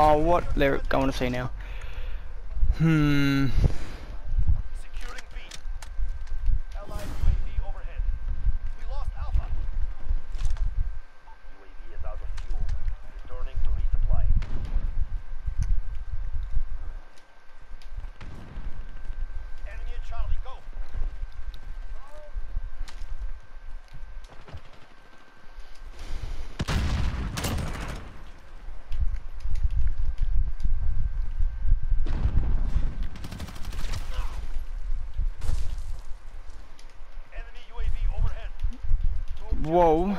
Oh, what lyric I want to see now? Hmm. Securing B. Allied UAV overhead. We lost Alpha. UAV is out of fuel. Returning to resupply. Enemy in Charlie, go. Enemy UAV overhead. Whoa.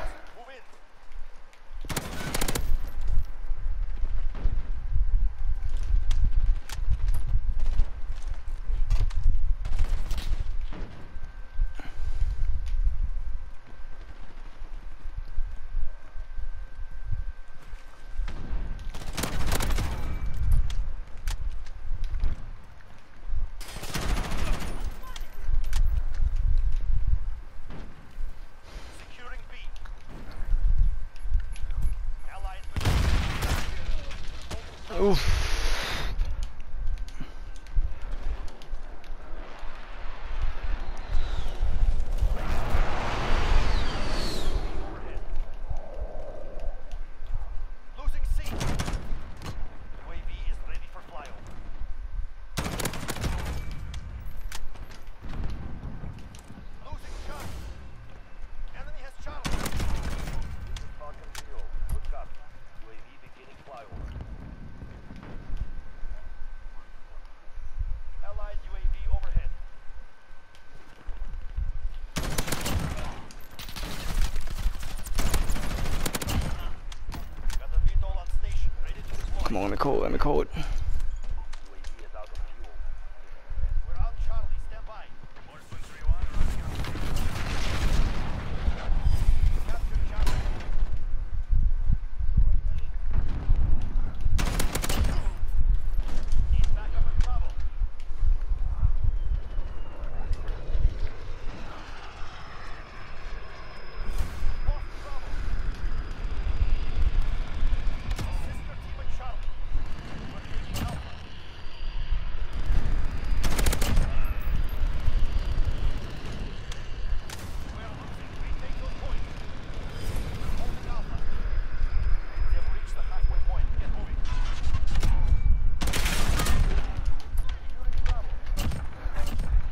Oof. overhead. Losing C. UAV is ready for flyover. Losing Charlie. Enemy has Charlie. Falcon Zero. Good copy. UAV beginning flyover. Allied UAV overhead. Got the VTOL on station, ready to deploy. Come on, let me call it, let me call it.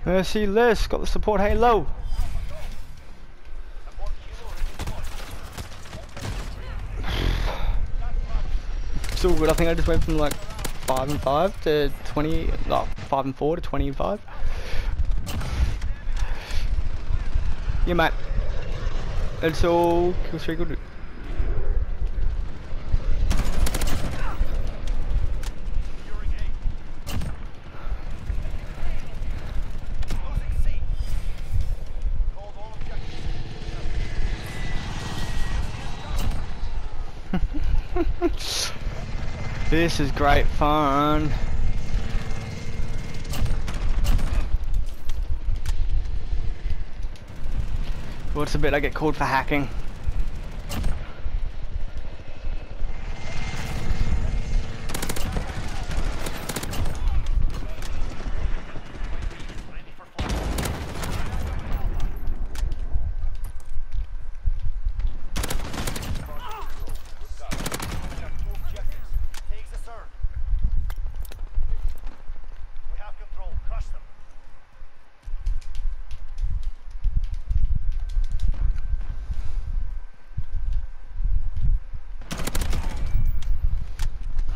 Bravo. Merciless, got the support helo. Still good, I think I just went from like 5 and 5 to 20, no, 5 and 4 to 20 and 5. Yeah, mate. It's all kill streak good. This is great fun. What's a bit I get called for hacking?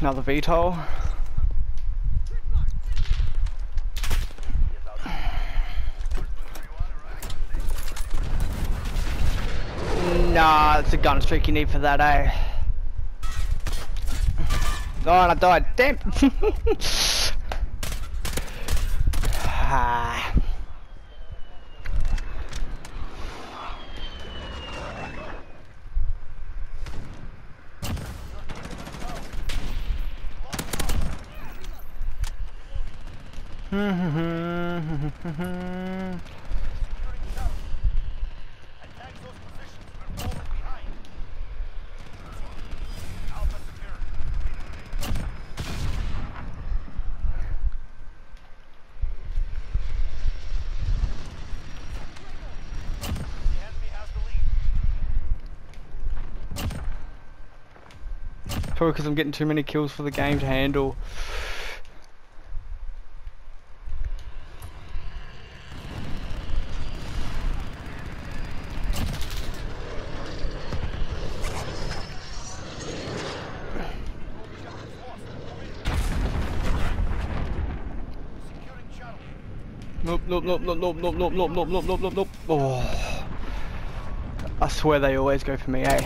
Another VTOL. Nah, it's a gun streak you need for that, eh? Oh, and I died. Damn. ah. Probably because I'm getting too many kills for the game to handle. Nope, nope, nope, nope, nope, nope, nope, nope, nope, nope, nope, nope. Oh. I swear they always go for me, eh?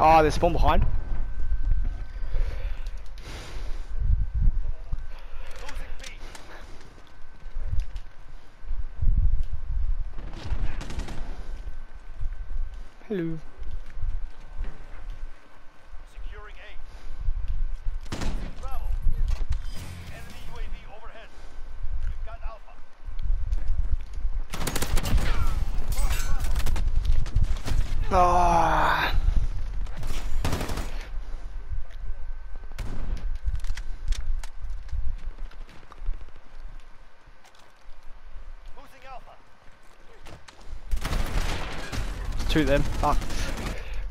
Ah, there's spawn behind. Hello. Securing A. Bravo. Enemy UAV overhead. We've got Alpha. Lost Bravo. Ah. Losing Alpha. Of them. Fuck.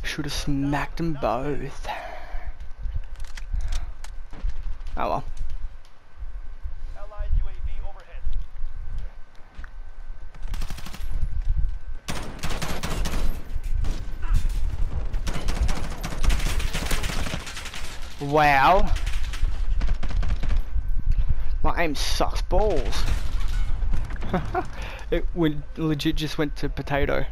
Should have smacked them both. Oh well. Allied UAV overhead. Wow. My aim sucks balls. it went, legit just went to potato.